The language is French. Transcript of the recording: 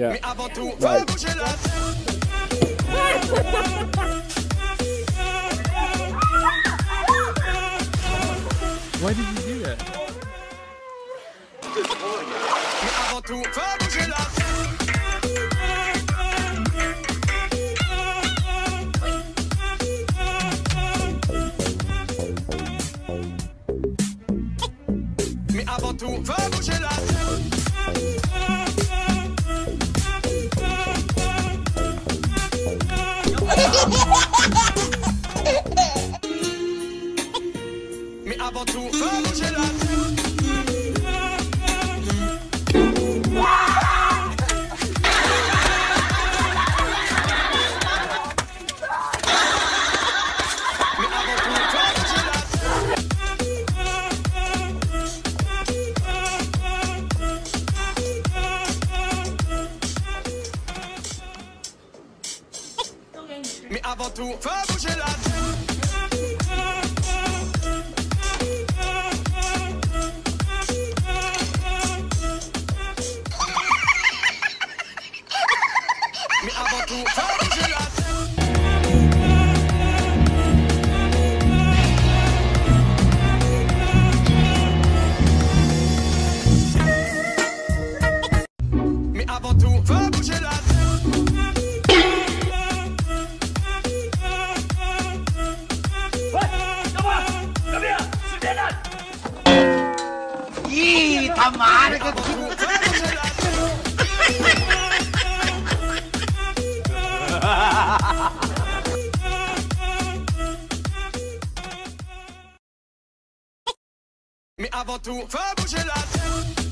Yeah. Mais avant tout faire bouger la Why did you do that? Mais avant tout faire bouger la Mais avant tout faire bouger Mais avant tout faire bouger la Mais 이 담아 Mais avant tout, fais bouger la tête